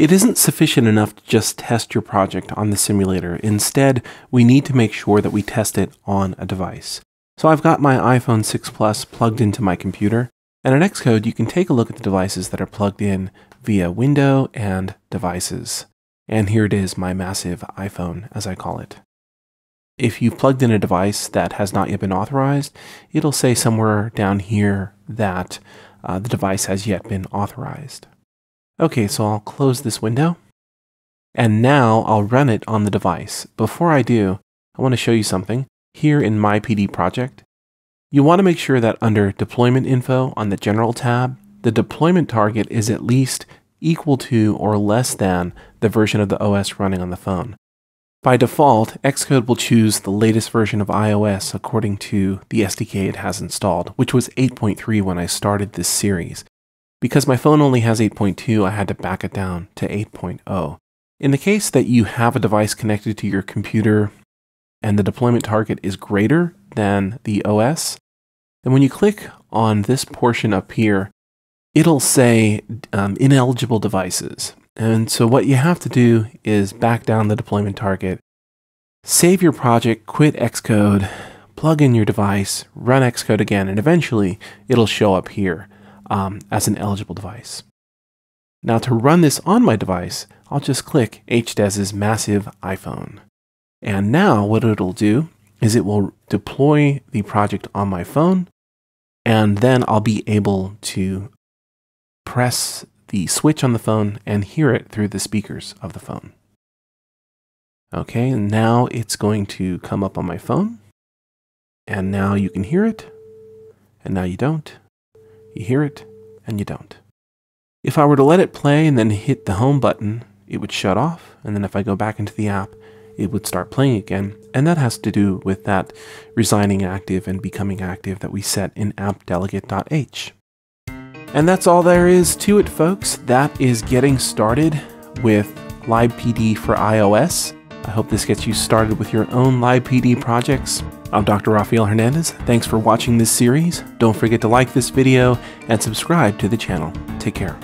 It isn't sufficient enough to just test your project on the simulator. Instead, we need to make sure that we test it on a device. So I've got my iPhone 6 Plus plugged into my computer, and in Xcode you can take a look at the devices that are plugged in via Window and Devices. And here it is, my massive iPhone, as I call it. If you've plugged in a device that has not yet been authorized, it'll say somewhere down here that uh, the device has yet been authorized. Okay, so I'll close this window. And now I'll run it on the device. Before I do, I want to show you something. Here in My PD project, you want to make sure that under Deployment Info on the General tab, the deployment target is at least equal to or less than the version of the OS running on the phone. By default, Xcode will choose the latest version of iOS according to the SDK it has installed, which was 8.3 when I started this series. Because my phone only has 8.2, I had to back it down to 8.0. In the case that you have a device connected to your computer and the deployment target is greater than the OS, then when you click on this portion up here, it'll say um, ineligible devices. And so what you have to do is back down the deployment target, save your project, quit Xcode, plug in your device, run Xcode again, and eventually it'll show up here um, as an eligible device. Now to run this on my device, I'll just click HDES's massive iPhone. And now what it'll do is it will deploy the project on my phone, and then I'll be able to press the switch on the phone and hear it through the speakers of the phone. Okay, now it's going to come up on my phone. And now you can hear it, and now you don't. You hear it, and you don't. If I were to let it play and then hit the home button, it would shut off. And then if I go back into the app, it would start playing again. And that has to do with that resigning active and becoming active that we set in appdelegate.h. And that's all there is to it, folks. That is getting started with LibPD for iOS. I hope this gets you started with your own LibPD projects. I'm Dr. Rafael Hernandez. Thanks for watching this series. Don't forget to like this video and subscribe to the channel. Take care.